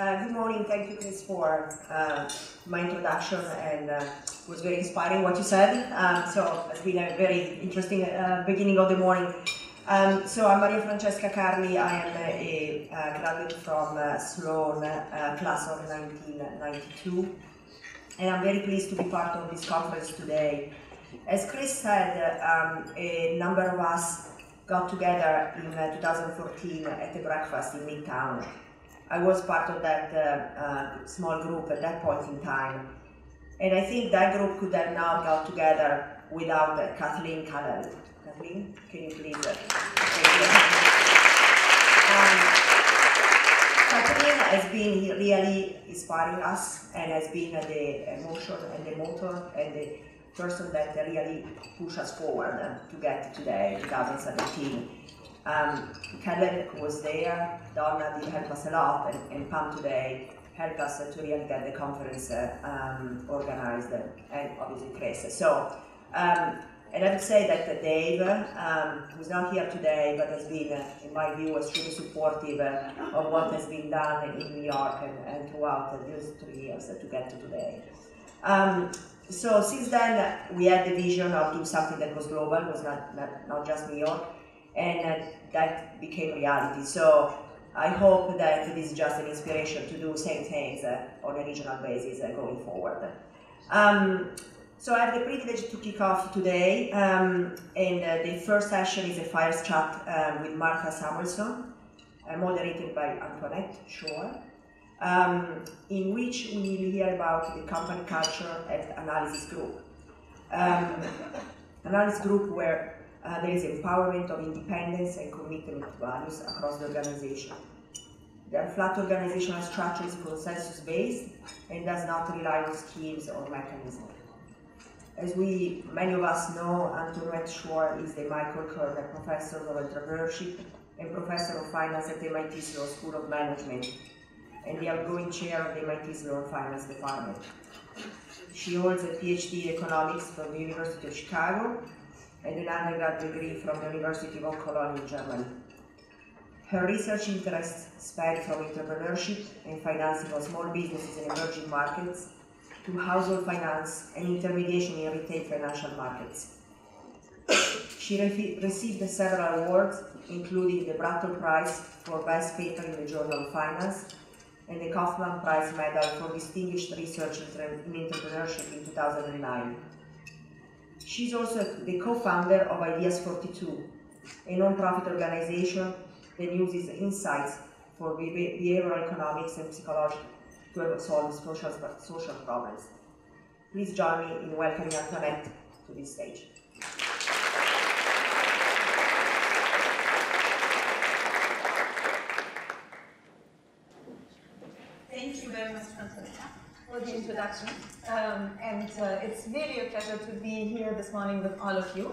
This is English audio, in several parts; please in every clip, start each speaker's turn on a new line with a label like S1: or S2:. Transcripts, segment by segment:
S1: Uh, good morning. Thank you, Chris, for uh, my introduction, and uh, it was very inspiring what you said. Um, so it's been a very interesting uh, beginning of the morning. Um, so I'm Maria Francesca Carli. I am a, a graduate from uh, Sloan, uh, class of 1992, and I'm very pleased to be part of this conference today. As Chris said, um, a number of us got together in 2014 at a breakfast in Midtown I was part of that uh, uh, small group at that point in time. And I think that group could have now got together without uh, Kathleen Callell. Kathleen, can you please? Uh, um, Kathleen has been really inspiring us and has been the emotion and the motor and the person that really pushed us forward to get today, 2017. Um, was there, Donna did help us a lot, and, and Pam today helped us to really get the conference uh, um, organized, and obviously Chris. So, um, and I would say that Dave, um, who's not here today, but has been, uh, in my view, extremely supportive uh, of what has been done in New York and, and throughout these three years to get to today. Um, so since then, we had the vision of doing something that was global, was not, not, not just New York and uh, that became reality. So I hope that this is just an inspiration to do same things uh, on a regional basis uh, going forward. Um, so I have the privilege to kick off today, um, and uh, the first session is a fire chat um, with Martha Samuelson, uh, moderated by Antoinette Schoar, um, in which we will hear about the company culture at Analysis Group. Um, analysis Group, where uh, there is empowerment of independence and commitment to values across the organization. Their flat organizational structure is consensus-based and does not rely on schemes or mechanisms. As we, many of us know, Antoinette Schoar is the Michael Koerner Professor of Entrepreneurship and Professor of Finance at the MIT Sloan School of Management and the outgoing chair of the MIT Sloan Finance Department. She holds a PhD in economics from the University of Chicago and an undergraduate degree from the University of Cologne in Germany. Her research interests span from entrepreneurship and financing of small businesses in emerging markets to household finance and intermediation in retail financial markets. She received several awards, including the Brattle Prize for Best Paper in the Journal of Finance and the Kauffman Prize Medal for Distinguished Research in Entrepreneurship in 2009. She's also the co-founder of Ideas 42, a non-profit organization that uses insights for behavioral economics and psychology to solve social, social problems. Please join me in welcoming Antoinette to this stage.
S2: Thank you very much, Antoinette for the introduction. Um, and uh, it's really a pleasure to be here this morning with all of you.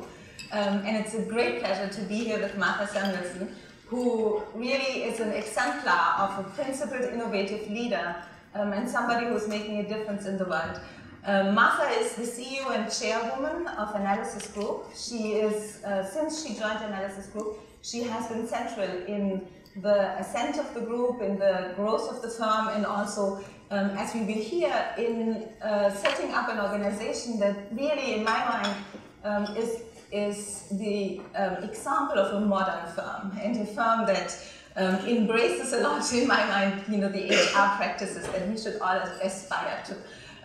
S2: Um, and it's a great pleasure to be here with Martha Samuelson, who really is an exemplar of a principled, innovative leader um, and somebody who's making a difference in the world. Um, Martha is the CEO and chairwoman of Analysis Group. She is, uh, since she joined Analysis Group, she has been central in the ascent of the group, in the growth of the firm, and also um, as we will hear, in uh, setting up an organization that really, in my mind, um, is, is the um, example of a modern firm and a firm that um, embraces a lot, in my mind, you know, the HR practices that we should all aspire to.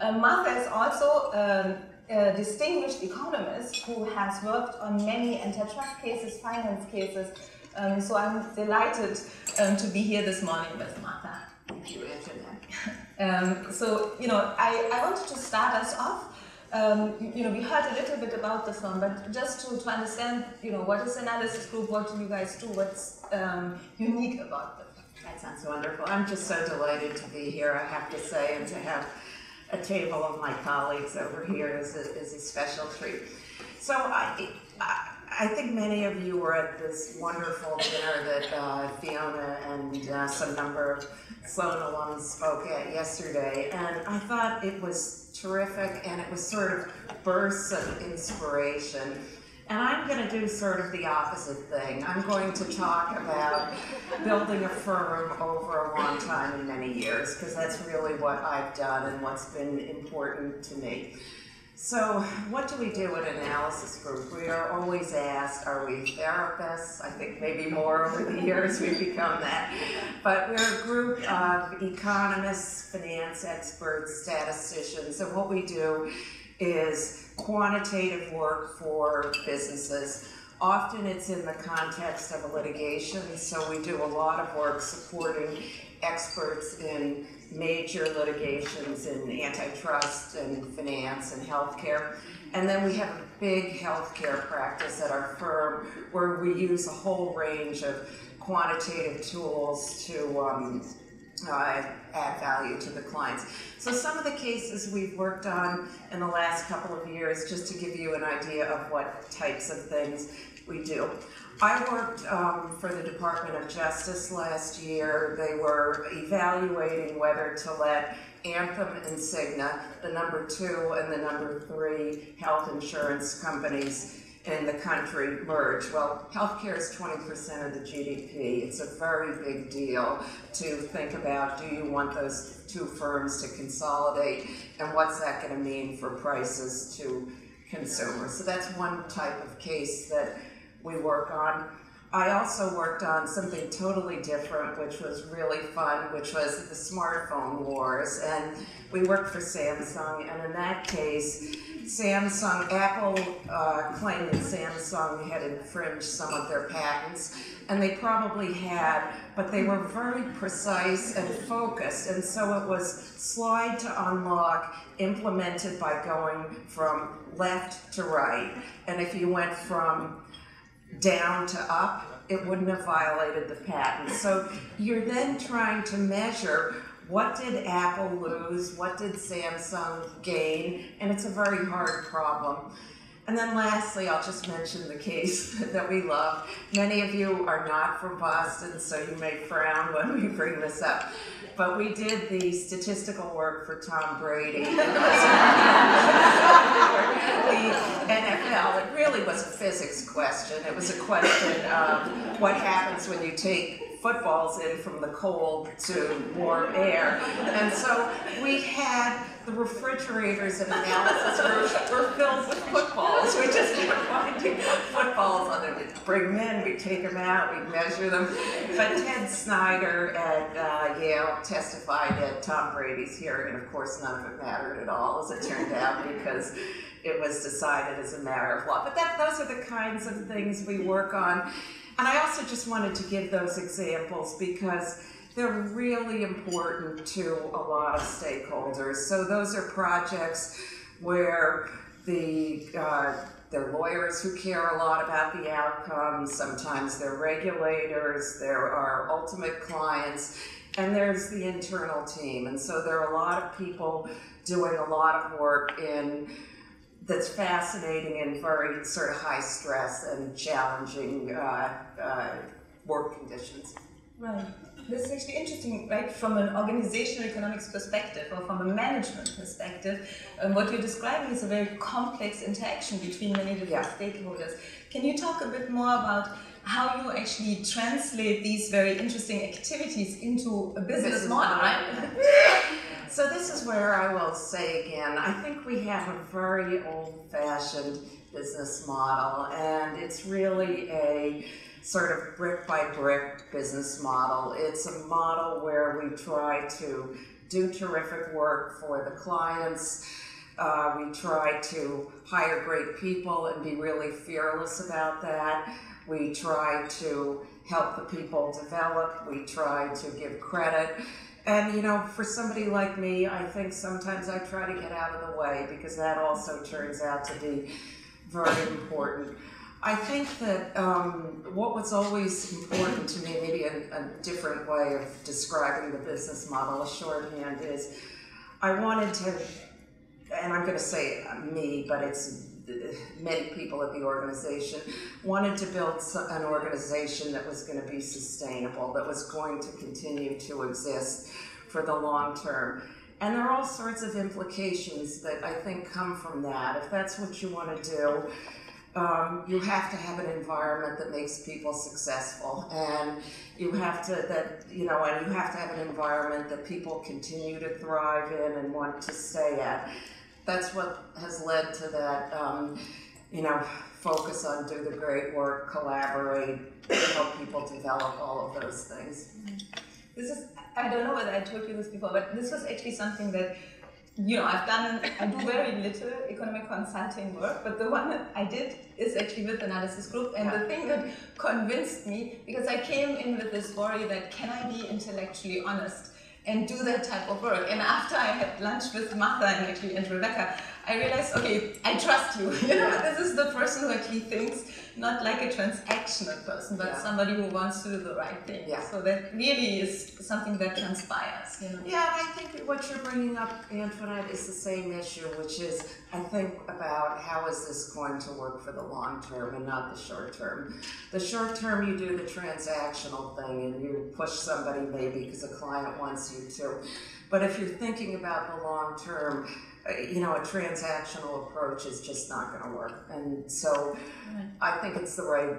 S2: Um, Martha is also um, a distinguished economist who has worked on many antitrust cases, finance cases, so I'm delighted to be here this morning with Martha. Um, so, you know, I, I wanted to start us off. Um, you know, we heard a little bit about the firm, but just to, to understand, you know, what is Analysis Group, what do you guys do, what's um, unique about the?
S3: That sounds wonderful. I'm just so delighted to be here, I have to say, and to have a table of my colleagues over here is a, is a special treat. So I, I I think many of you were at this wonderful dinner that uh, Fiona and uh, some number of Sloan alums spoke at yesterday, and I thought it was terrific, and it was sort of bursts of inspiration. And I'm going to do sort of the opposite thing. I'm going to talk about building a firm over a long time and many years, because that's really what I've done and what's been important to me. So, what do we do at Analysis Group? We are always asked, are we therapists? I think maybe more over the years we've become that. But we're a group of economists, finance experts, statisticians, and what we do is quantitative work for businesses. Often it's in the context of a litigation, so we do a lot of work supporting experts in major litigations in antitrust and finance and healthcare. And then we have a big healthcare practice at our firm where we use a whole range of quantitative tools to um, uh, add value to the clients. So some of the cases we've worked on in the last couple of years, just to give you an idea of what types of things we do. I worked um, for the Department of Justice last year. They were evaluating whether to let Anthem and Cigna, the number two and the number three health insurance companies in the country, merge. Well, healthcare is 20% of the GDP. It's a very big deal to think about do you want those two firms to consolidate and what's that going to mean for prices to consumers. So that's one type of case that we work on. I also worked on something totally different, which was really fun, which was the smartphone wars. And we worked for Samsung, and in that case, Samsung, Apple uh, claimed that Samsung had infringed some of their patents, and they probably had, but they were very precise and focused, and so it was slide to unlock implemented by going from left to right. And if you went from down to up, it wouldn't have violated the patent. So you're then trying to measure what did Apple lose, what did Samsung gain, and it's a very hard problem. And then lastly, I'll just mention the case that we love. Many of you are not from Boston, so you may frown when we bring this up. But we did the statistical work for Tom Brady. the NFL, it really was a physics question. It was a question of what happens when you take footballs in from the cold to warm air. And so we had the refrigerators and analysis rooms were filled with footballs. We just kept finding footballs on them. We'd bring them in, we'd take them out, we'd measure them. But Ted Snyder at uh, Yale testified at Tom Brady's hearing, and of course none of it mattered at all, as it turned out, because it was decided as a matter of law. But that, those are the kinds of things we work on. And I also just wanted to give those examples because they're really important to a lot of stakeholders. So those are projects where the uh, they're lawyers who care a lot about the outcomes. Sometimes they're regulators. There are ultimate clients, and there's the internal team. And so there are a lot of people doing a lot of work in that's fascinating and very sort of high stress and challenging uh, uh, work conditions.
S2: Right. This is actually interesting, right? From an organizational economics perspective or from a management perspective, um, what you're describing is a very complex interaction between many different yeah. stakeholders. Can you talk a bit more about how you actually translate these very interesting activities into a business, business model, right?
S3: So this is where I will say again, I think we have a very old-fashioned business model, and it's really a sort of brick by brick business model. It's a model where we try to do terrific work for the clients. Uh, we try to hire great people and be really fearless about that. We try to help the people develop. We try to give credit. And you know, for somebody like me, I think sometimes I try to get out of the way because that also turns out to be very important. I think that um, what was always important to me, maybe a, a, different way of describing the business model, a shorthand, is I wanted to, and I'm going to say me, but it's many people at the organization, wanted to build an organization that was going to be sustainable, that was going to continue to exist for the long term. And there are all sorts of implications that I think come from that. If that's what you want to do, um, you have to have an environment that makes people successful, and you have to that you know, and you have to have an environment that people continue to thrive in and want to stay at. That's what has led to that, um, you know, focus on do the great work, collaborate, help people develop all of those things.
S2: This is, I don't know whether I told you this before, but this was actually something that, you know, I've done, I do very little economic consulting work, but the one that I did is actually with Analysis Group. And the thing that convinced me, because I came in with this worry that can I be intellectually honest? and do that type of work. And after I had lunch with Martha and actually and Rebecca, I realized, okay, I trust you. You know, this is the person who actually thinks not like a transactional person, but
S3: Yeah.
S2: somebody who wants to do the right thing.
S3: Yeah.
S2: So that really is something that transpires. You know.
S3: Yeah, and I think what you're bringing up, Antoinette, is the same issue, which is I think about how is this going to work for the long term and not the short term. The short term, you do the transactional thing and you push somebody maybe because a client wants you to. But if you're thinking about the long term, you know, a transactional approach is just not going to work. And so I think it's the right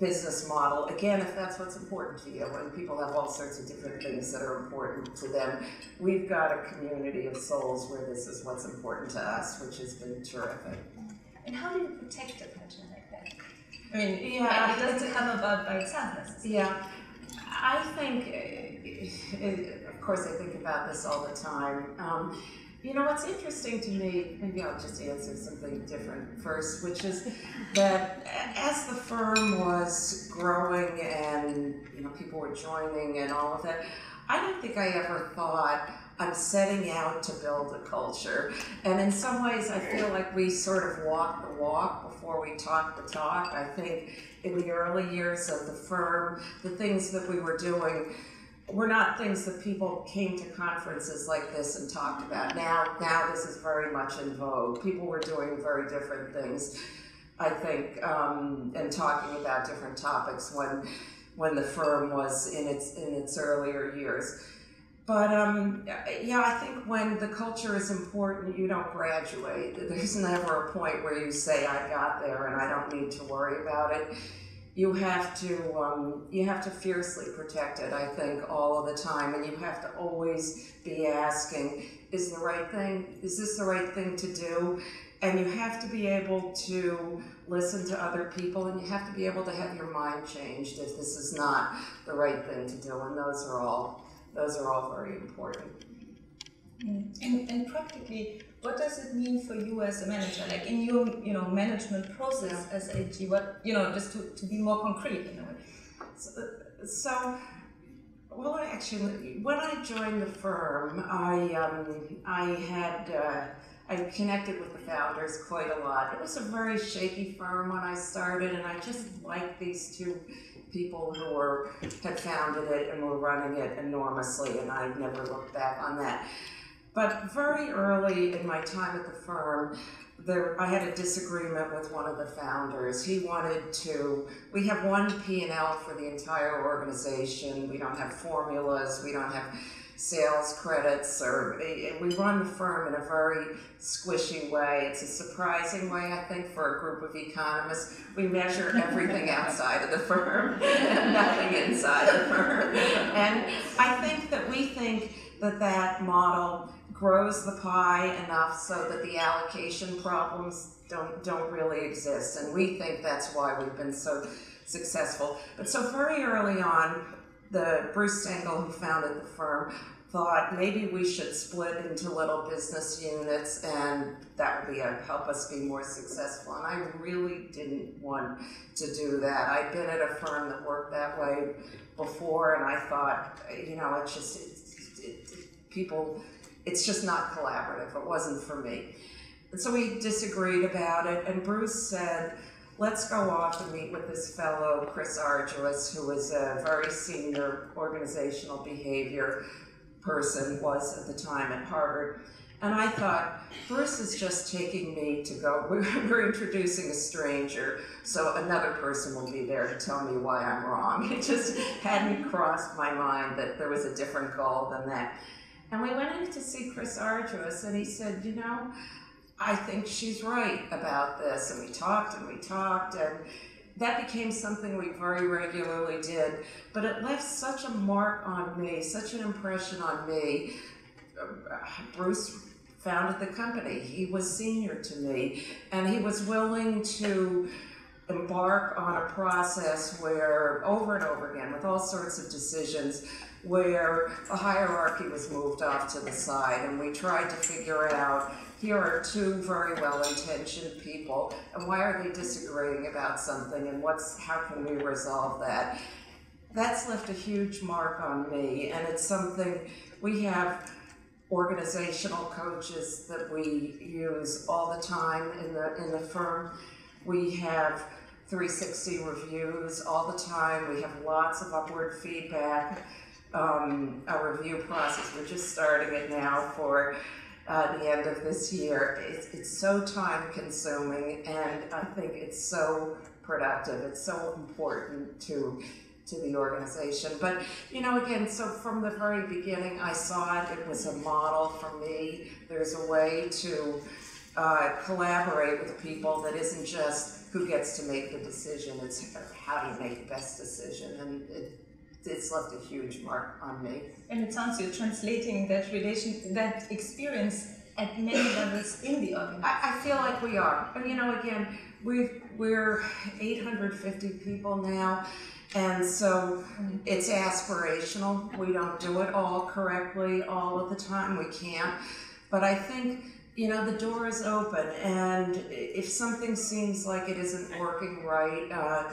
S3: business model. Again, if that's what's important to you, and people have all sorts of different things that are important to them, we've got a community of souls where this is what's important to us, which has been terrific.
S2: And how do you protect a culture like that? I mean,
S3: Yeah.
S2: it doesn't come about by itself necessarily.
S3: Yeah, I think, uh, of course, I think about this all the time. Um, you know, what's interesting to me, maybe I'll just answer something different first, which is that as the firm was growing and, you know, people were joining and all of that, I don't think I ever thought I'm setting out to build a culture. And in some ways, I feel like we sort of walk the walk before we talk the talk. I think in the early years of the firm, the things that we were doing were not things that people came to conferences like this and talked about. Now, now this is very much in vogue. People were doing very different things, I think, um, and talking about different topics when when the firm was in its in its earlier years. But um, yeah, I think when the culture is important, you don't graduate. There's never a point where you say, "I got there and I don't need to worry about it." You have to um, you have to fiercely protect it. I think all of the time, and you have to always be asking, "Is the right thing? Is this the right thing to do?" And you have to be able to listen to other people, and you have to be able to have your mind changed if this is not the right thing to do. And those are all those are all very important.
S2: Mm. And, and practically, what does it mean for you as a manager? Like in your, you know, management process as AG, what, you know, just to, to be more concrete in a way.
S3: So, so well, actually, when I joined the firm, I um, I had uh, I connected with the founders quite a lot. It was a very shaky firm when I started, and I just liked these two people who were had founded it and were running it enormously, and I never looked back on that. But very early in my time at the firm, there I had a disagreement with one of the founders. He wanted to. We have one P and L for the entire organization. We don't have formulas. We don't have sales credits, or we run the firm in a very squishy way. It's a surprising way, I think, for a group of economists. We measure everything outside of the firm and nothing inside the firm. And I think that we think that that model grows the pie enough so that the allocation problems don't don't really exist. And we think that's why we've been so successful. But so very early on the bruce Stangle who founded the firm thought maybe we should split into little business units and that would be uh, help us be more successful. And i really didn't want to do that. I'd been at a firm that worked that way before and i thought you know it's just it, it, it, people it's just not collaborative. It wasn't for me. And so we disagreed about it, and Bruce said, let's go off and meet with this fellow, Chris Argyris, who was a very senior organizational behavior person, was at the time at Harvard. And I thought, Bruce is just taking me to go, we're, we're introducing a stranger, so another person will be there to tell me why I'm wrong. It just hadn't crossed my mind that there was a different goal than that. And we went in to see Chris Argyris, and he said, You know, I think she's right about this. And we talked and we talked, and that became something we very regularly did. But it left such a mark on me, such an impression on me. Bruce founded the company. He was senior to me, and he was willing to embark on a process where, over and over again, with all sorts of decisions, where the hierarchy was moved off to the side, and we tried to figure out here are two very well-intentioned people, and why are they disagreeing about something, and what's how can we resolve that? That's left a huge mark on me, and it's something we have organizational coaches that we use all the time in the in the firm. We have 360 reviews all the time. We have lots of upward feedback. Um, a review process. We're just starting it now for uh, the end of this year. It's, it's so time consuming and I think it's so productive. It's so important to to the organization. But you know, again, so from the very beginning, I saw it. It was a model for me. There's a way to uh, collaborate with people that isn't just who gets to make the decision. It's how do you make the best decision, and it, it's left a huge mark on me.
S2: And it sounds you're translating that relation, that experience at many levels in the organization.
S3: I, I feel like we are. And you know, again, we've, we're 850 people now. And so it's aspirational. We don't do it all correctly all of the time. We can't. But I think, you know, the door is open. And if something seems like it isn't working right, uh,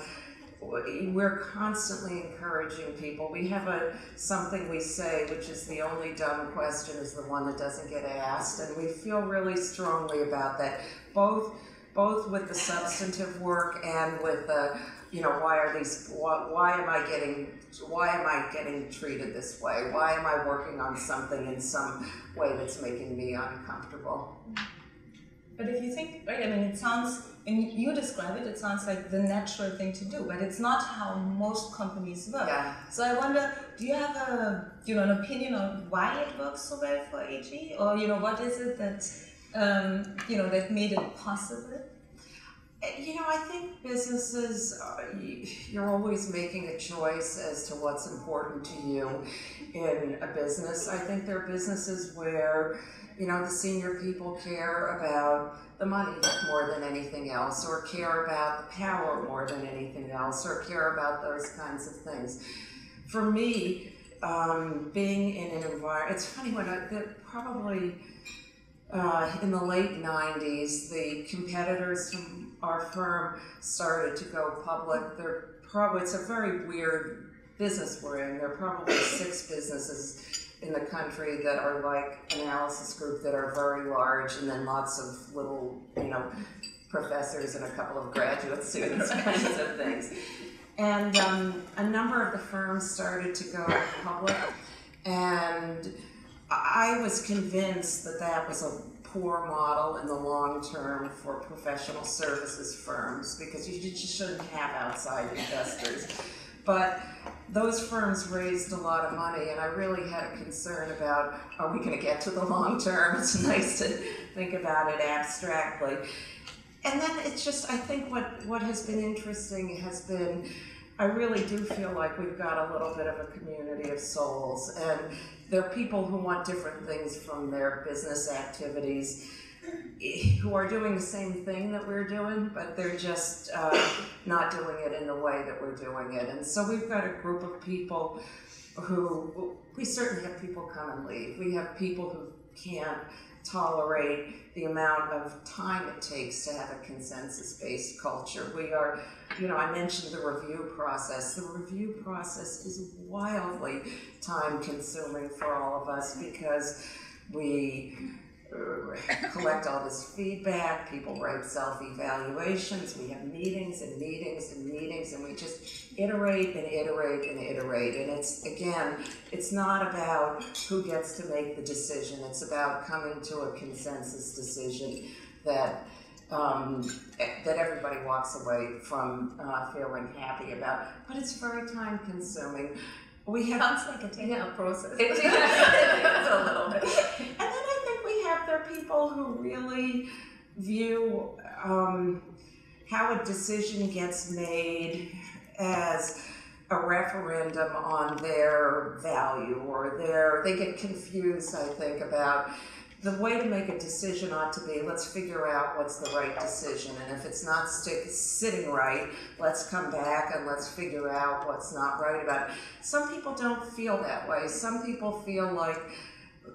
S3: we're constantly encouraging people. We have a something we say, which is the only dumb question is the one that doesn't get asked, and we feel really strongly about that. Both both with the substantive work and with the you know why are these why, why am I getting why am I getting treated this way? Why am I working on something in some way that's making me uncomfortable? Mm-hmm.
S2: But if you think, right, I mean, it sounds, and you describe it, it sounds like the natural thing to do, but it's not how most companies work.
S3: Yeah.
S2: So I wonder, do you have a, you know, an opinion on why it works so well for AG, or you know, what is it that, um, you know, that made it possible?
S3: You know, I think businesses, you're always making a choice as to what's important to you in a business. I think there are businesses where you know, the senior people care about the money more than anything else, or care about the power more than anything else, or care about those kinds of things. For me, um, being in an environment, it's funny when I, probably uh, in the late 90s, the competitors from our firm started to go public. They're probably, it's a very weird business we're in. There are probably six businesses in the country that are like analysis group that are very large, and then lots of little, you know, professors and a couple of graduate students kinds of things. And um, a number of the firms started to go public, and I was convinced that that was a poor model in the long term for professional services firms because you just shouldn't have outside investors. But those firms raised a lot of money, and I really had a concern about are we going to get to the long term? It's nice to think about it abstractly. And then it's just, I think what, what has been interesting has been, I really do feel like we've got a little bit of a community of souls, and there are people who want different things from their business activities who are doing the same thing that we're doing, but they're just uh, not doing it in the way that we're doing it. And so we've got a group of people who, we certainly have people come and leave. We have people who can't tolerate the amount of time it takes to have a consensus-based culture. We are, you know, I mentioned the review process. The review process is wildly time consuming for all of us because we collect all this feedback, people write self-evaluations, we have meetings and meetings and meetings, and we just iterate and iterate and iterate. And it's, again, it's not about who gets to make the decision, it's about coming to a consensus decision that um, that everybody walks away from uh, feeling happy about. But it's very time consuming.
S2: We have sounds like a yeah. process.
S3: It is a little bit. And then I there are people who really view um, how a decision gets made as a referendum on their value or their, they get confused, I think, about the way to make a decision ought to be let's figure out what's the right decision. And if it's not stick, sitting right let's come back and let's figure out what's not right about it. Some people don't feel that way. Some people feel like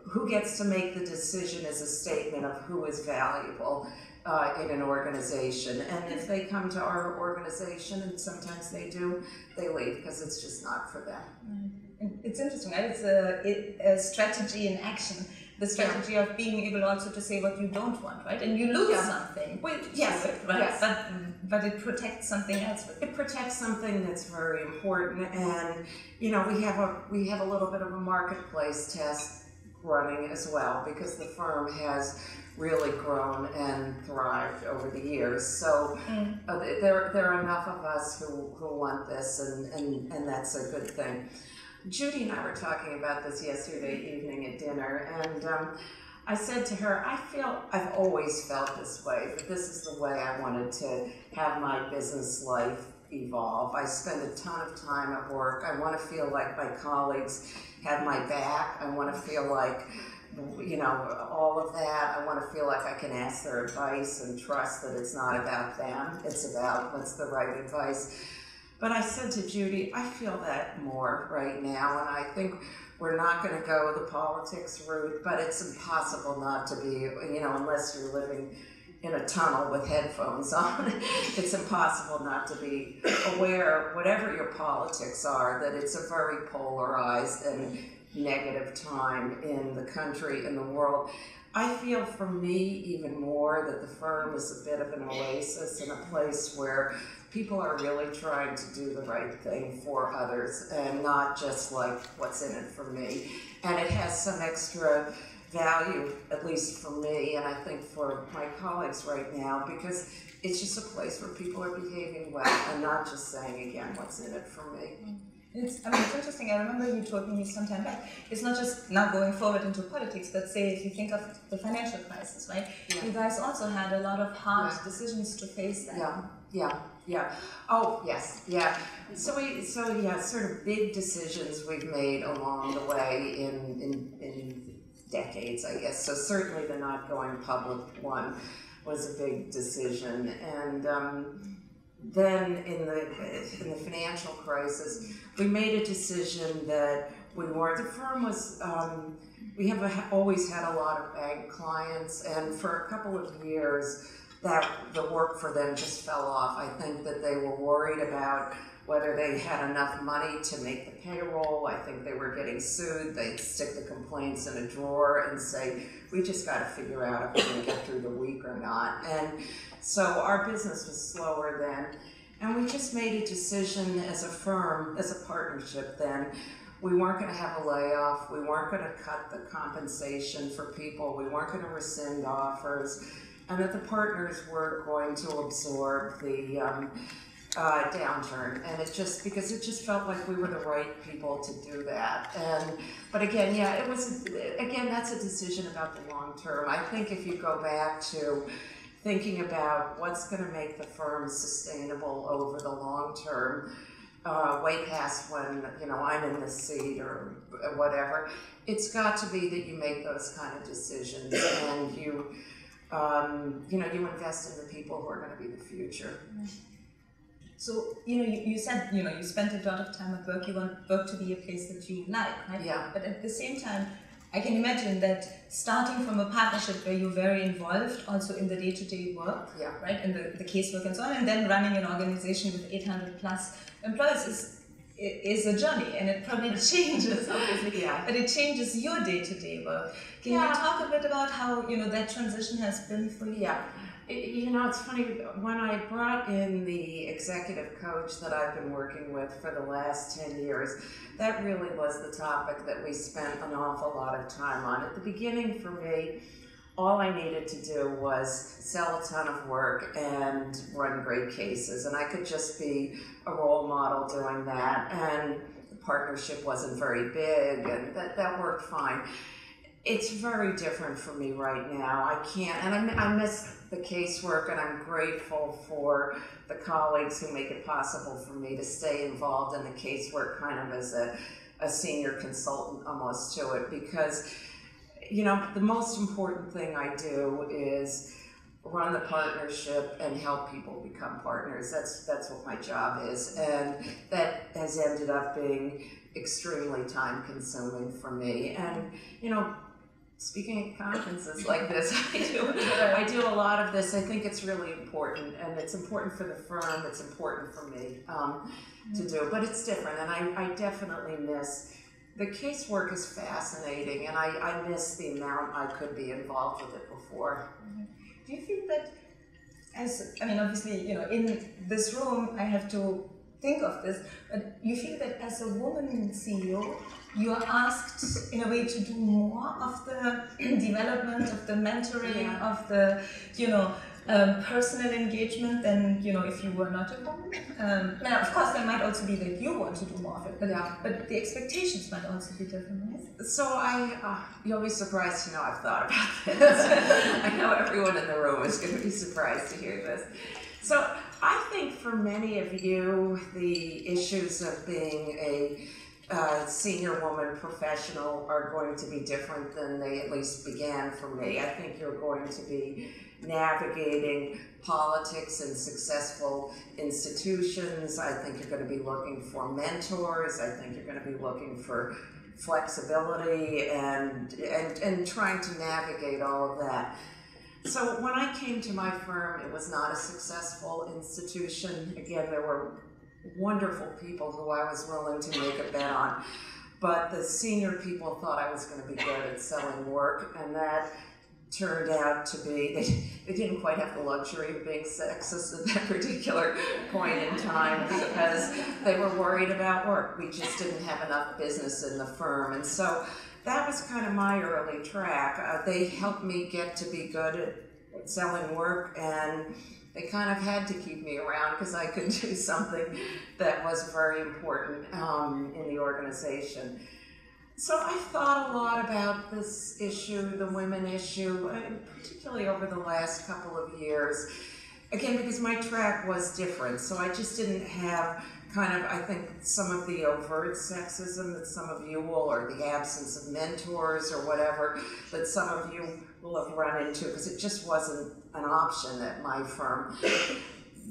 S3: who gets to make the decision is a statement of who is valuable uh, in an organization and if they come to our organization and sometimes they do they leave because it's just not for them
S2: And It's interesting, right? It's a, it, a strategy in action. The strategy of being able also to say what you don't want, right? And you lose
S3: Yeah.
S2: something. Well,
S3: Yes,
S2: right?
S3: yes.
S2: But but it protects something else. It.
S3: it protects something that's very important and you know we have a we have a little bit of a marketplace test running as well because the firm has really grown and thrived over the years so
S2: Mm.
S3: uh, there, there are enough of us who, who want this and, and, and that's a good thing judy and i were talking about this yesterday evening at dinner and um, I said to her, I feel, I've always felt this way, but this is the way I wanted to have my business life evolve. I spend a ton of time at work. I want to feel like my colleagues have my back. I want to feel like, you know, all of that. I want to feel like I can ask their advice and trust that it's not about them, it's about what's the right advice. But I said to Judy, I feel that more right now, and I think we're not going to go the politics route, but it's impossible not to be, you know, unless you're living in a tunnel with headphones on. it's impossible not to be aware, whatever your politics are, that it's a very polarized and negative time in the country, in the world. I feel for me even more that the firm is a bit of an oasis and a place where people are really trying to do the right thing for others and not just like what's in it for me. And it has some extra value, at least for me, and I think for my colleagues right now, because it's just a place where people are behaving well and not just saying again what's in it for me.
S2: It's, I mean, it's interesting. I remember you told me some time back. It's not just now going forward into politics, but say if you think of the financial crisis, right?
S3: Yeah.
S2: You guys also had a lot of hard
S3: Yeah.
S2: decisions to face that.
S3: Yeah, yeah, yeah. Oh, yes, yeah. So we, so yeah, sort of big decisions we've made along the way in, in, in decades, I guess. So certainly the not going public one was a big decision. And um, then in the, in the financial crisis, we made a decision that we weren't, the firm was, um, we have a, always had a lot of bank clients, and for a couple of years, that the work for them just fell off. I think that they were worried about whether they had enough money to make the payroll. I think they were getting sued. They'd stick the complaints in a drawer and say, we just got to figure out if we're going to get through the week or not. And so our business was slower then. And we just made a decision as a firm, as a partnership then. We weren't going to have a layoff. We weren't going to cut the compensation for people. We weren't going to rescind offers. And that the partners were going to absorb the um, uh, downturn. And it just, because it just felt like we were the right people to do that. And, but again, yeah, it was, again, that's a decision about the long term. I think if you go back to thinking about what's going to make the firm sustainable over the long term, uh, way past when you know I'm in the seat or whatever. It's got to be that you make those kind of decisions and you, um, you know, you invest in the people who are going to be the future.
S2: So you know, you, you said you know you spent a lot of time at work. You want work to be a place that you like, right?
S3: Yeah.
S2: But at the same time, I can imagine that starting from a partnership where you're very involved also in the day-to-day work,
S3: Yeah.
S2: right, and the, the casework and so on, and then running an organization with 800 plus employees is is a journey, and it probably changes, obviously.
S3: Yeah.
S2: But it changes your day-to-day work. Can
S3: Yeah.
S2: you talk a bit about how you know that transition has been for you?
S3: Yeah. You know, it's funny, when I brought in the executive coach that I've been working with for the last 10 years, that really was the topic that we spent an awful lot of time on. At the beginning, for me, all I needed to do was sell a ton of work and run great cases, and I could just be a role model doing that. And the partnership wasn't very big, and that, that worked fine it's very different for me right now. I can't, and I, I miss the casework, and I'm grateful for the colleagues who make it possible for me to stay involved in the casework kind of as a, a senior consultant almost to it because, you know, the most important thing I do is run the partnership and help people become partners. That's that's what my job is, and that has ended up being extremely time consuming for me. And you know, speaking at conferences like this, I do I do a lot of this. I think it's really important, and it's important for the firm. It's important for me um, to do, but it's different, and I, I definitely miss. The casework is fascinating, and I, I miss the amount I could be involved with it before.
S2: Do you feel that, as I mean, obviously, you know, in this room, I have to think of this, but you feel that as a woman CEO, you are asked in a way to do more of the development, of the mentoring,
S3: Yeah.
S2: of the, you know, um, personal engagement than you know if you were not a woman. Um, now, of course, there might also be that you want to do more of it, but
S3: Yeah.
S2: but the expectations might also be different, right?
S3: So I, uh, you'll be surprised to know I've thought about this. I know everyone in the room is going to be surprised to hear this. So I think for many of you, the issues of being a uh, senior woman professional are going to be different than they at least began for me. I think you're going to be navigating politics and successful institutions. I think you're going to be looking for mentors. I think you're going to be looking for flexibility and, and, and trying to navigate all of that. So when I came to my firm, it was not a successful institution. Again, there were wonderful people who I was willing to make a bet on. But the senior people thought I was going to be good at selling work, and that turned out to be they, they didn't quite have the luxury of being sexist at that particular point in time because they were worried about work. We just didn't have enough business in the firm, and so that was kind of my early track. Uh, they helped me get to be good at, at selling work, and they kind of had to keep me around because I could do something that was very important um, in the organization. So I thought a lot about this issue, the women issue, particularly over the last couple of years. Again, because my track was different, so I just didn't have kind of, I think, some of the overt sexism that some of you will, or the absence of mentors or whatever that some of you will have run into, because it just wasn't an option at my firm.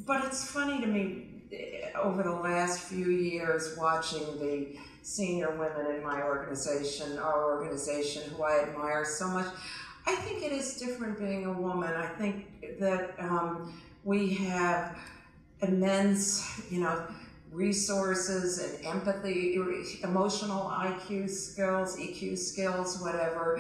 S3: But it's funny to me, eh, over the last few years, watching the senior women in my organization, our organization, who I admire so much. I think it is different being a woman. I think that um, we have immense, you know, resources and empathy, emotional IQ skills, EQ skills, whatever.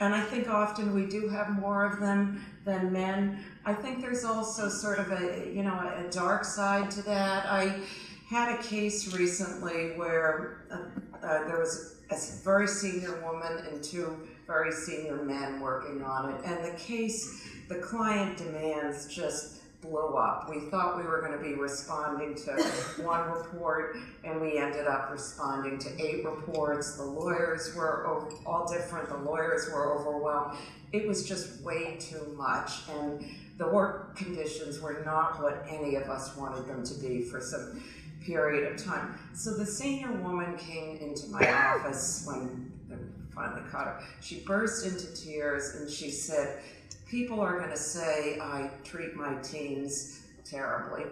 S3: And I think often we do have more of them than men. I think there's also sort of a, you know, a dark side to that. I had a case recently where uh, uh, there was a very senior woman and two very senior men working on it. And the case, the client demands just blew up. We thought we were going to be responding to one report, and we ended up responding to eight reports. The lawyers were over, all different, the lawyers were overwhelmed. It was just way too much, and the work conditions were not what any of us wanted them to be for some period of time. So the senior woman came into my office when they finally caught her. She burst into tears and she said, People are going to say I treat my teams terribly.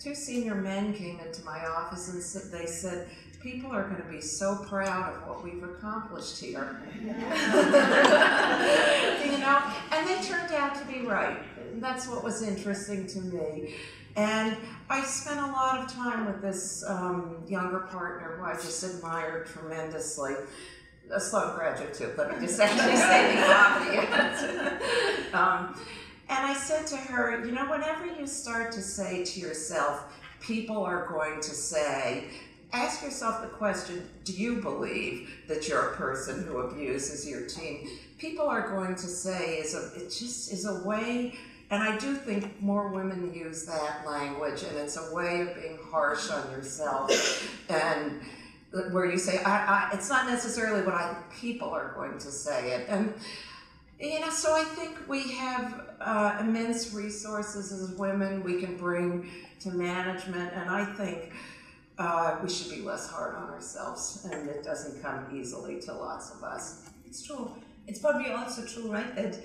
S3: Two senior men came into my office and said, they said, People are going to be so proud of what we've accomplished here. you know, and they turned out to be right. That's what was interesting to me. And I spent a lot of time with this um, younger partner who I just admired tremendously. A Sloan graduate too, let me just actually say the obvious. um, and I said to her, you know, whenever you start to say to yourself, people are going to say, ask yourself the question, do you believe that you're a person who abuses your team? People are going to say, is a, it just is a way and I do think more women use that language, and it's a way of being harsh on yourself. And where you say, I, I, it's not necessarily what I people are going to say it. And, you know, so I think we have uh, immense resources as women we can bring to management, and I think uh, we should be less hard on ourselves, and it doesn't come easily to lots of us.
S2: It's true. It's probably also true, right, that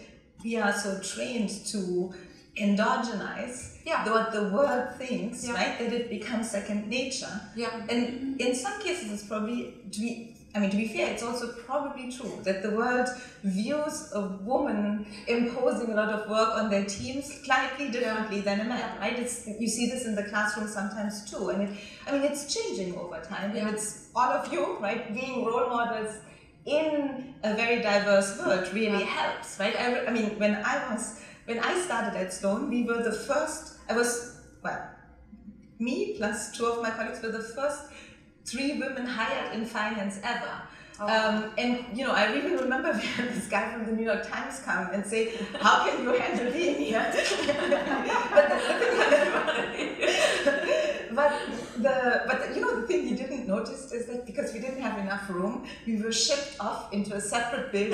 S2: we are so trained to endogenize
S3: Yeah.
S2: what the world thinks,
S3: Yeah.
S2: right, that it becomes second nature.
S3: Yeah.
S2: And in some cases, it's probably to be. I mean, to be fair, it's also probably true that the world views a woman imposing a lot of work on their teams slightly differently than a man, right? It's, you see this in the classroom sometimes too, and it, I mean, it's changing over time,
S3: Yeah.
S2: and it's all of you, right, being role models in a very diverse world really helps, right? I, I mean, when I was when I started at Sloan, we were the first. I was well, me plus two of my colleagues were the first three women hired in finance ever. Um, and you know, I really remember we had this guy from the New York Times come and say, "How can you handle being here?" but but the but you know the thing he didn't notice is that because we didn't have enough room, we were shipped off into a separate building,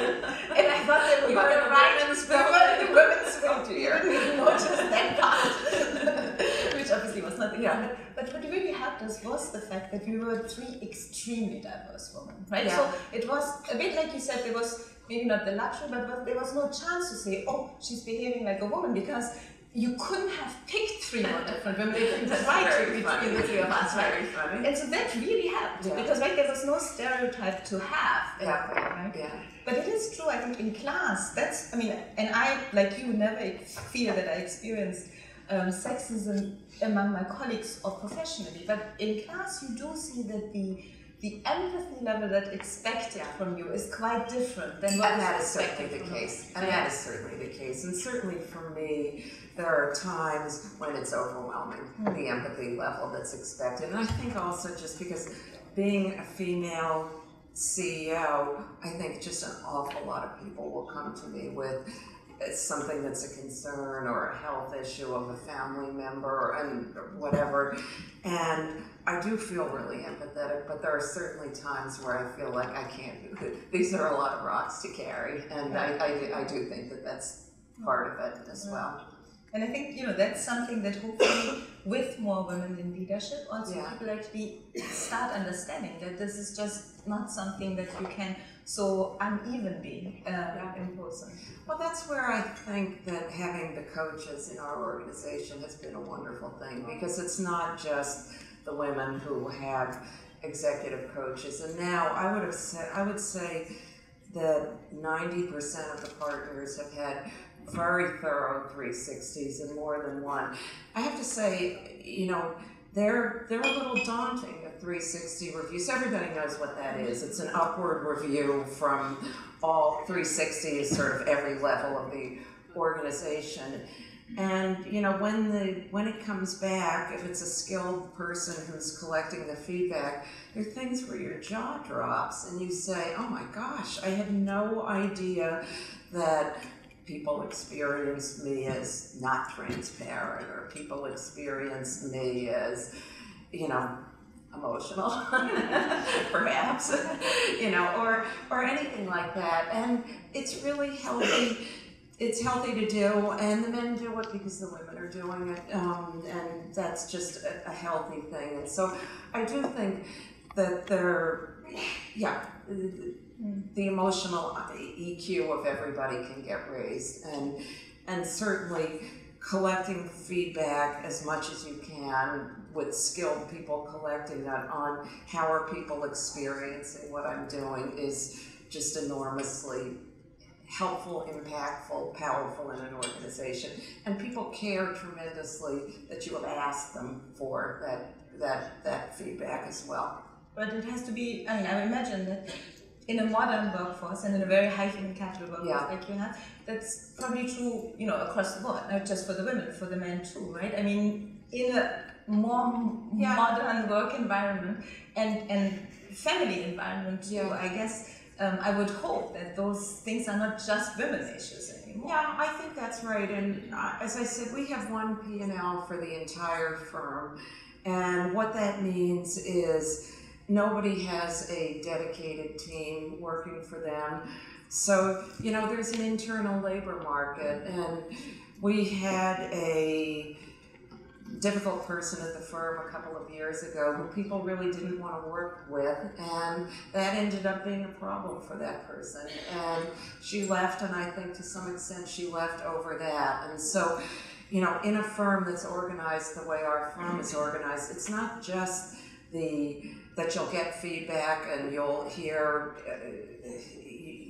S2: and I thought were
S3: You were the women's
S2: we in the women's.
S3: Oh,
S2: You didn't notice that part, which obviously was not the
S3: Yeah.
S2: case. But what really helped us was the fact that we were three extremely diverse women, right?
S3: Yeah.
S2: So it was a bit like you said, there was maybe not the luxury, but, but there was no chance to say, oh, she's behaving like a woman because you couldn't have picked three more different women. They couldn't try to between the three of us, right?
S3: funny.
S2: And so that really helped
S3: Yeah.
S2: because right, there was no stereotype to have.
S3: Yeah.
S2: right?
S3: Yeah.
S2: But it is true, I think in class, that's, I mean, and I, like you, never feel that I experienced um, sexism among my colleagues or professionally. But in class, you do see that the the empathy level that's expected from you is quite different than what
S3: And that is certainly the case. And that is certainly the case. And certainly for me, there are times when it's overwhelming, hmm. the empathy level that's expected. And I think also just because being a female CEO, I think just an awful lot of people will come to me with something that's a concern or a health issue of a family member and whatever. And I do feel really empathetic, but there are certainly times where I feel like I can't. These are a lot of rocks to carry, and I, I, I do think that that's part of it as well.
S2: And I think, you know, that's something that hopefully with more women in leadership, also
S3: Yeah.
S2: people actually start understanding that this is just not something that you can so unevenly uh, impose on.
S3: Well, that's where I think that having the coaches in our organization has been a wonderful thing because it's not just the women who have executive coaches. And now I would have said, I would say that 90% of the partners have had very thorough 360s and more than one. I have to say, you know, they're they're a little daunting. A 360 review. So everybody knows what that is. It's an upward review from all 360 is sort of every level of the organization. And you know when the when it comes back, if it's a skilled person who's collecting the feedback, there are things where your jaw drops and you say, "Oh my gosh, I had no idea that people experience me as not transparent, or people experience me as, you know, emotional, perhaps, you know, or or anything like that. And it's really healthy. It's healthy to do, and the men do it because the women are doing it, um, and that's just a, a healthy thing. And so, I do think that there, yeah, the, the emotional EQ of everybody can get raised, and and certainly collecting feedback as much as you can with skilled people collecting that on how are people experiencing what I'm doing is just enormously helpful, impactful, powerful in an organization. And people care tremendously that you have asked them for that that that feedback as well.
S2: But it has to be, I mean, I imagine that in a modern workforce and in a very high human capital workforce
S3: Yeah.
S2: like you have, that's probably true, you know, across the board, not just for the women, for the men too, right? I mean, in a more
S3: Yeah.
S2: modern work environment and, and family environment too,
S3: Yeah.
S2: I guess um, I would hope that those things are not just women issues anymore.
S3: Yeah, I think that's right. And uh, as I said, we have one P and L for the entire firm, and what that means is nobody has a dedicated team working for them. So, you know, there's an internal labor market, and we had a difficult person at the firm a couple of years ago who people really didn't want to work with, and that ended up being a problem for that person. And she left, and I think to some extent she left over that. And so, you know, in a firm that's organized the way our firm is organized, it's not just the that you'll get feedback and you'll hear uh,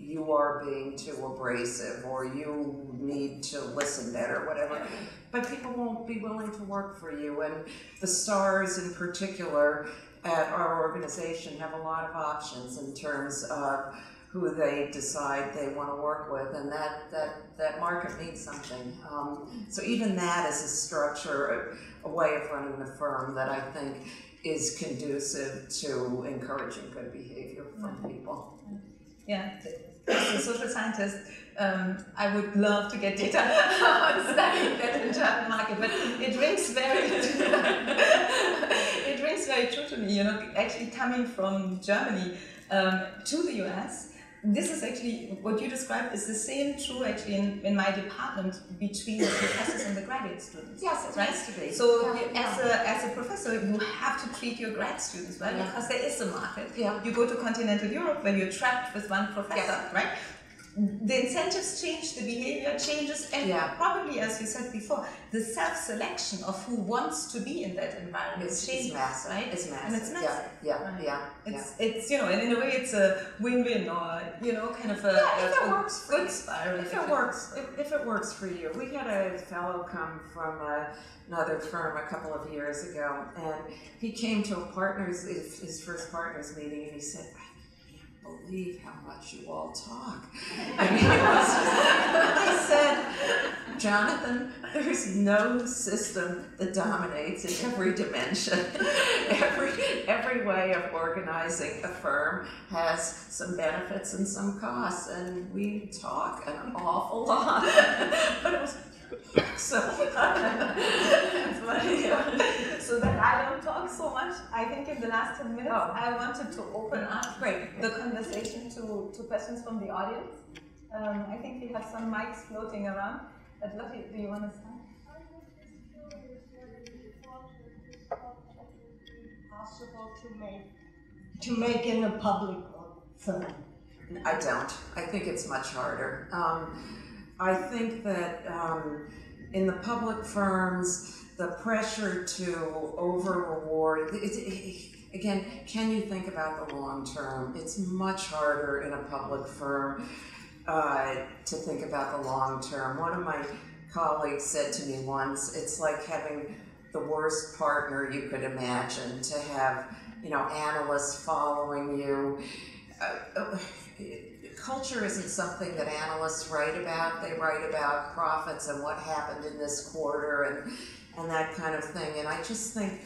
S3: you are being too abrasive or you need to listen better, whatever. But people won't be willing to work for you. And the stars in particular at our organization have a lot of options in terms of who they decide they want to work with, and that that that market means something. Um, so even that is a structure, a, a way of running the firm that I think is conducive to encouraging good behavior from people.
S2: Yeah, as a social scientist, um, I would love to get data on studying that in German market, but it rings very it rings very true to me. You know, actually coming from Germany um, to the US this is actually what you described is the same true actually in, in my department between the professors and the graduate students.
S3: Yes,
S2: right?
S3: has to be.
S2: So
S3: Yeah,
S2: you, as a as a professor, you have to treat your grad students right
S3: Yeah.
S2: because there is a market.
S3: Yeah.
S2: You go to continental Europe where you're trapped with one professor,
S3: Yes.
S2: right? The incentives change, the behavior changes, and
S3: Yeah.
S2: probably, as you said before, the self-selection of who wants to be in that environment
S3: It's, it's
S2: changes,
S3: massive.
S2: right?
S3: It's massive.
S2: And it's massive.
S3: Yeah, yeah,
S2: Right.
S3: yeah, yeah.
S2: It's it's you know, and in a way, it's a win-win or you know, kind of a,
S3: Yeah, if
S2: a-
S3: it works for
S2: good spiral.
S3: If it works, if, if it works for you, we had a fellow come from uh, another firm a couple of years ago, and he came to a partners his, his first partners meeting, and he said, "I can't believe how much you all talk." He was, I said, Jonathan, there's no system that dominates in every dimension. every every way of organizing a firm has some benefits and some costs, and we talk an awful lot. but it was so.
S2: so that I don't talk so much, I think in the last 10 minutes
S3: Oh.
S2: I wanted to open up
S3: Great.
S2: the conversation to, to questions from the audience. Um, I think we have some mics floating around. But Lottie, do you want to start?
S4: possible to make to make in a public firm.
S3: I don't. I think it's much harder. Um, I think that um, in the public firms, the pressure to over reward, again, can you think about the long term? It's much harder in a public firm uh, to think about the long term. One of my colleagues said to me once, it's like having the worst partner you could imagine to have, you know, analysts following you. Uh, uh, culture isn't something that analysts write about. They write about profits and what happened in this quarter and and that kind of thing. And I just think,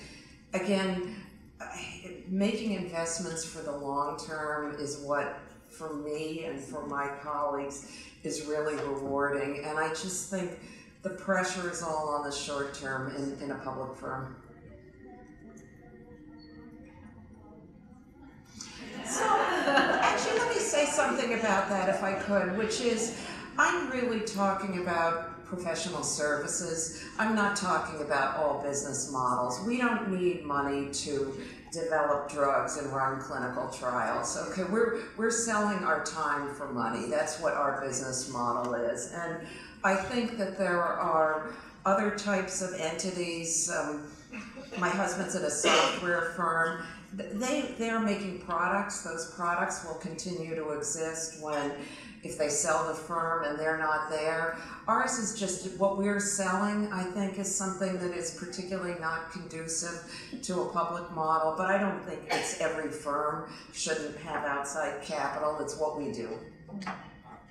S3: again, making investments for the long term is what, for me and for my colleagues, is really rewarding. And I just think the pressure is all on the short term in, in a public firm. So, actually, let me say something about that if I could, which is I'm really talking about professional services. I'm not talking about all business models. We don't need money to develop drugs and run clinical trials. Okay, we're we're selling our time for money. That's what our business model is. And I think that there are other types of entities. Um, my husband's at a software firm. Th- They they're making products. Those products will continue to exist when if they sell the firm and they're not there. Ours is just what we're selling, I think, is something that is particularly not conducive to a public model. But I don't think it's every firm shouldn't have outside capital. It's what we do.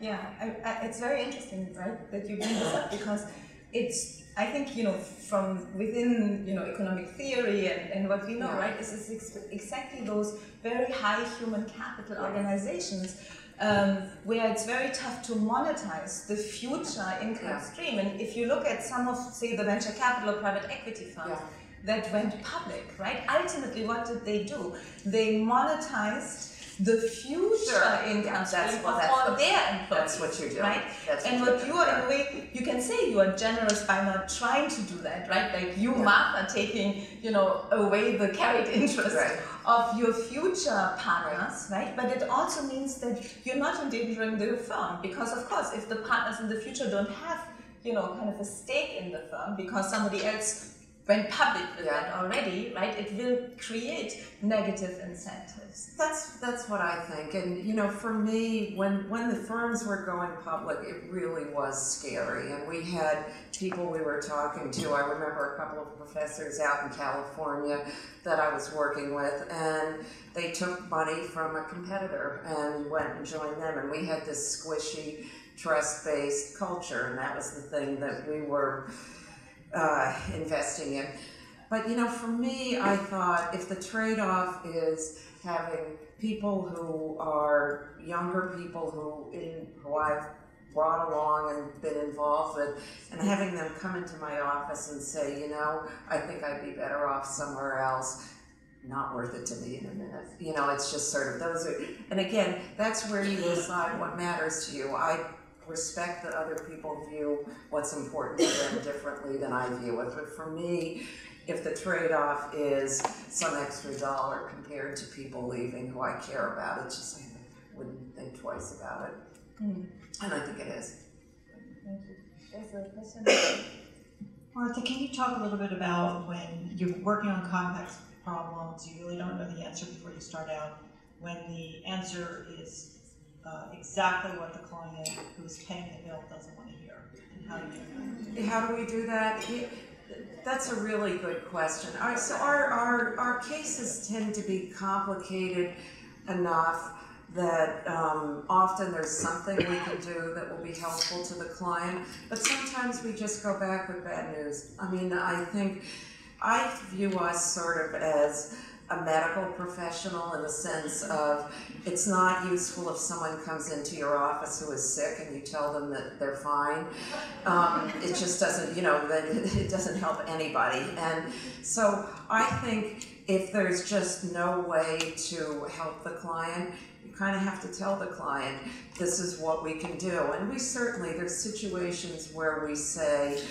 S2: Yeah, I, I, it's very interesting, right, that you bring this up because it's, I think, you know, from within, you know, economic theory and, and what we know,
S3: Yeah.
S2: right, is, is ex- exactly those very high human capital organizations um, where it's very tough to monetize the future income
S3: Yeah.
S2: stream. And if you look at some of, say, the venture capital or private equity funds,
S3: Yeah.
S2: that went public, right? Ultimately, what did they do? They monetized the future
S3: Sure.
S2: income
S3: Yeah, that's what- what-
S2: their employees.
S3: That's what you're doing.
S2: Right?
S3: That's
S2: And
S3: you're
S2: what you are in a way, you can say you are generous by not trying to do that, right? Like you,
S3: Yeah.
S2: Martha, taking, you know, away the carried interest
S3: Right.
S2: of your future partners, right? But it also means that you're not endangering the firm because, of course, if the partners in the future don't have, you know, kind of a stake in the firm because somebody else went public with
S3: Yeah.
S2: that already, right? It will create negative incentives.
S3: That's that's what I think, and you know, for me, when when the firms were going public, it really was scary, and we had people we were talking to. I remember a couple of professors out in California that I was working with, and they took money from a competitor and went and joined them, and we had this squishy trust-based culture, and that was the thing that we were uh, investing in. But you know, for me, I thought if the trade-off is having people who are younger people who in who I've brought along and been involved with, and having them come into my office and say, you know, I think I'd be better off somewhere else. Not worth it to me in a minute. You know, it's just sort of those are, and again, that's where you decide what matters to you. I respect that other people view what's important to them differently than I view it. But for me, if the trade-off is some extra dollar compared to people leaving who I care about, it's just I wouldn't think twice about it.
S2: Hmm.
S3: And I think it is.
S2: Thank you. There's a question.
S5: Martha, can you talk a little bit about when you're working on complex problems, you really don't know the answer before you start out, when the answer is uh, exactly what the client who's paying the bill doesn't want to hear, and how do you do that?
S3: How do we do that? That's a really good question. All right, so our, our, our cases tend to be complicated enough that um, often there's something we can do that will be helpful to the client, but sometimes we just go back with bad news. I mean, I think, I view us sort of as a medical professional in the sense of it's not useful if someone comes into your office who is sick and you tell them that they're fine. Um, it just doesn't, you know, that it doesn't help anybody. And so I think if there's just no way to help the client, you kind of have to tell the client, this is what we can do. And we certainly, there's situations where we say,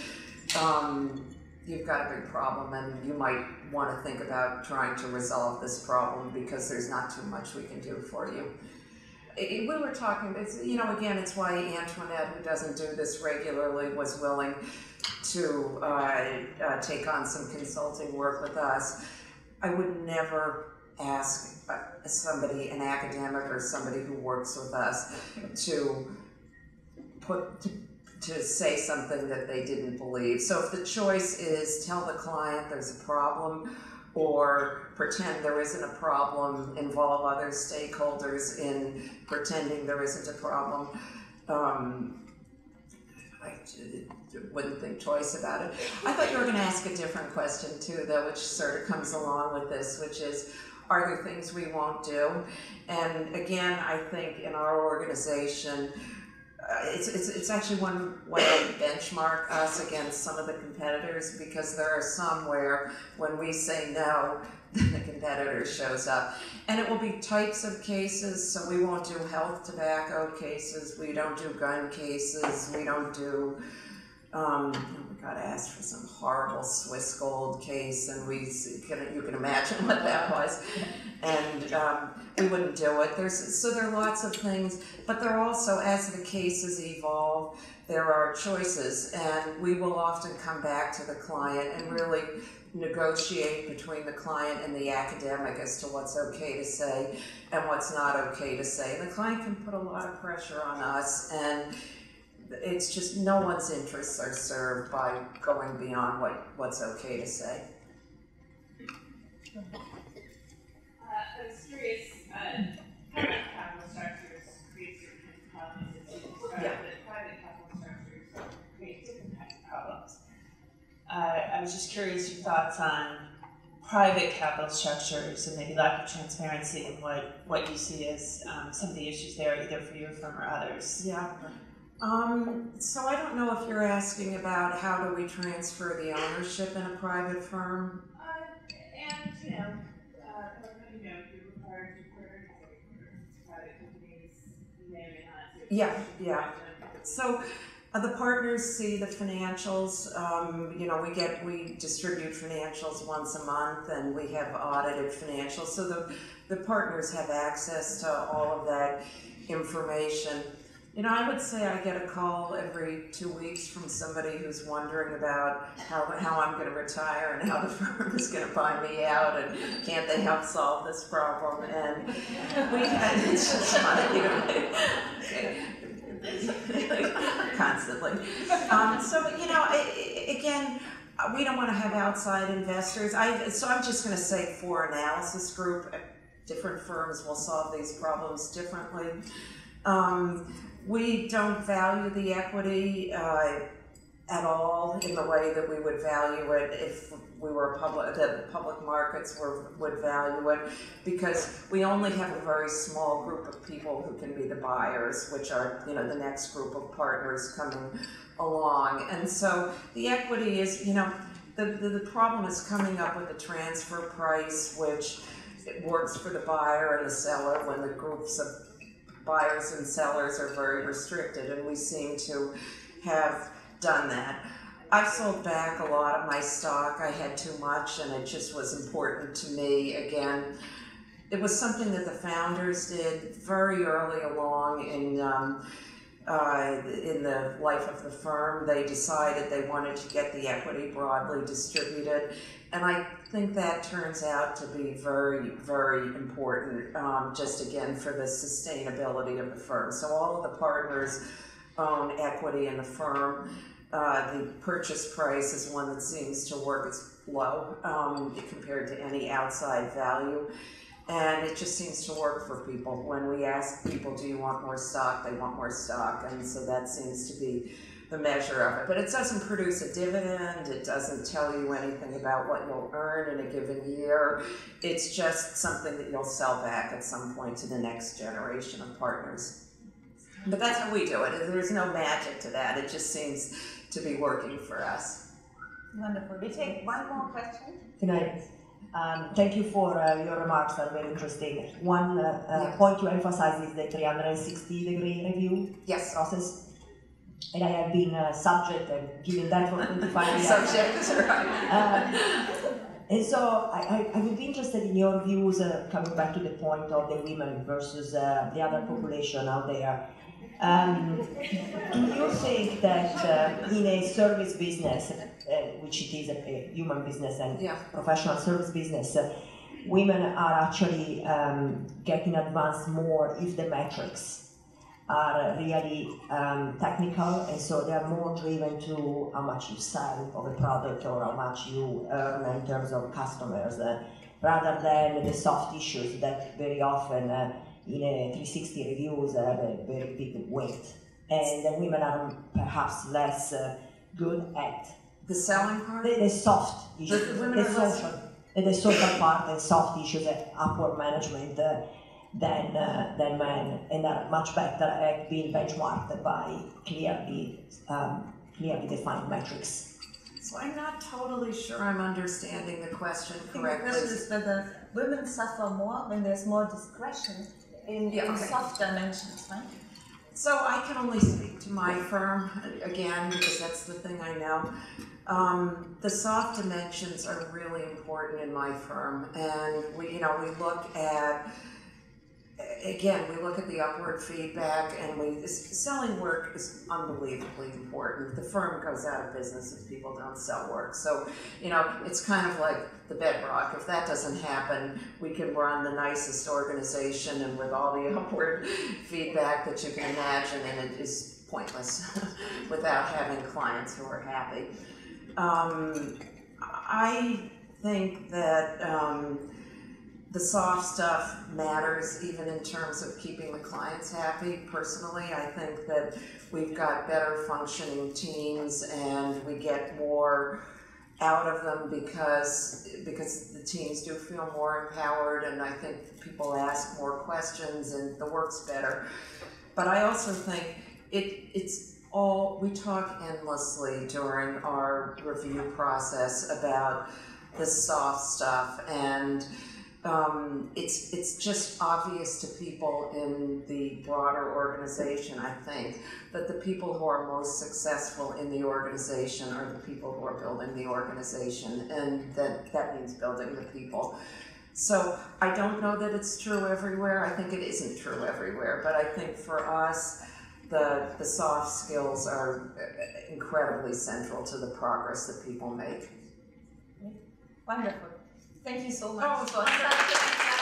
S3: um, you've got a big problem and you might want to think about trying to resolve this problem because there's not too much we can do for you. I- we were talking, it's, you know, again, it's why Antoinette, who doesn't do this regularly, was willing to uh, uh, take on some consulting work with us. I would never ask uh, somebody, an academic or somebody who works with us, to put to, to say something that they didn't believe. So if the choice is tell the client there's a problem or pretend there isn't a problem, involve other stakeholders in pretending there isn't a problem, um, I wouldn't think twice about it. I thought you were going to ask a different question too, though, which sort of comes along with this, which is, are there things we won't do? And again, I think in our organization, it's, it's, it's actually one way I benchmark us against some of the competitors because there are some where when we say no, then the competitor shows up. And it will be types of cases, so we won't do health tobacco cases, we don't do gun cases, we don't do, um, oh my God, asked for some horrible Swiss gold case and we, can, you can imagine what that was. And, um, we wouldn't do it. There's, so there are lots of things, but there are also, as the cases evolve, there are choices, and we will often come back to the client and really negotiate between the client and the academic as to what's okay to say and what's not okay to say. The client can put a lot of pressure on us, and it's just no one's interests are served by going beyond what, what's okay to say.
S6: Uh, I was curious, uh, private capital structures create certain kinds of problems that you described,
S3: Yeah.
S6: but private capital structures create different kinds of problems. Uh, I was just curious your thoughts on private capital structures and maybe lack of transparency and what, what you see as, um, some of the issues there, either for your firm or others.
S3: Yeah. Um, so I don't know if you're asking about how do we transfer the ownership in a private firm?
S6: Uh, Sam, uh, you know, you're required to partner private companies, you may or may not.
S3: Yeah, yeah. So uh, the partners see the financials, um, you know, we get, we distribute financials once a month and we have audited financials. So the, the partners have access to all of that information. You know, I would say I get a call every two weeks from somebody who's wondering about how, how I'm gonna retire and how the firm is gonna buy me out and can't they help solve this problem? And we, and it's just funny, constantly. Um, so, you know, I, I- again, we don't wanna have outside investors. I, so I'm just gonna say for analysis group, uh, different firms will solve these problems differently. Um, we don't value the equity, uh, at all in the way that we would value it if we were public, the public markets were, would value it. Because we only have a very small group of people who can be the buyers, which are, you know, the next group of partners coming along. And so the equity is, you know, the, the, the problem is coming up with a transfer price, which it works for the buyer and the seller when the groups of buyers and sellers are very restricted, and we seem to have done that. I've sold back a lot of my stock. I had too much, and it just was important to me. Again, it was something that the founders did very early along in um, uh, in the life of the firm. They decided they wanted to get the equity broadly distributed, and I think that turns out to be very, very important. Um, just again for the sustainability of the firm. So all of the partners own equity in the firm. Uh, the purchase price is one that seems to work, it's low, um, compared to any outside value. And it just seems to work for people. When we ask people, do you want more stock, they want more stock, and so that seems to be the measure of it. But it doesn't produce a dividend, it doesn't tell you anything about what you'll earn in a given year. It's just something that you'll sell back at some point to the next generation of partners. But that's how we do it. There's no magic to that. It just seems to be working for us.
S2: Wonderful. We take one more question.
S1: Good night. Um, thank you for uh, your remarks, are very interesting. One uh, uh,
S3: Yes.
S1: point you emphasize is the 360 degree review
S3: Yes.
S1: process. And I have been uh, subject and given that for 25 years.
S3: Subject, right?
S1: Um, and so I, I, I would be interested in your views, uh, coming back to the point of the women versus uh, the other population out there. Um, do you think that uh, in a service business, uh, which it is a, human business and
S3: Yeah.
S1: professional service business, uh, women are actually um, getting advanced more if the metrics are really um, technical, and so they are more driven to how much you sell of a product or how much you earn in terms of customers, uh, rather than the soft issues that very often uh, in 360 reviews have a very big weight, and the women are perhaps less uh, good at
S3: The selling part?
S1: the, the soft issues,
S3: The women
S1: the
S3: are less-
S1: social, the social part and soft issues, uh, upward management, uh, than uh, than men, and are much better at being benchmarked by clearly um, clearly defined metrics.
S3: So I'm not totally sure I'm understanding the question
S2: I think the
S3: correctly.
S2: question is whether women suffer more when there's more discretion in, the
S3: okay.
S2: soft dimensions, right?
S3: So I can only speak to my firm again because that's the thing I know. Um, the soft dimensions are really important in my firm, and we, you know, we look at again, we look at the upward feedback, and we selling work is unbelievably important. The firm goes out of business if people don't sell work. So, you know, it's kind of like the bedrock. If that doesn't happen, we can run the nicest organization and with all the upward feedback that you can imagine, and it is pointless without having clients who are happy. Um, I think that um, the soft stuff matters even in terms of keeping the clients happy. Personally, I think that we've got better functioning teams and we get more out of them because because the teams do feel more empowered and I think people ask more questions and the work's better. But I also think it it's all we talk endlessly during our review process about the soft stuff and um, it's it's just obvious to people in the broader organization, I think, that the people who are most successful in the organization are the people who are building the organization, and that that means building the people. So I don't know that it's true everywhere. I think it isn't true everywhere, but I think for us, the the soft skills are incredibly central to the progress that people make.
S2: Wonderful. Thank you so oh, much.
S3: Oh,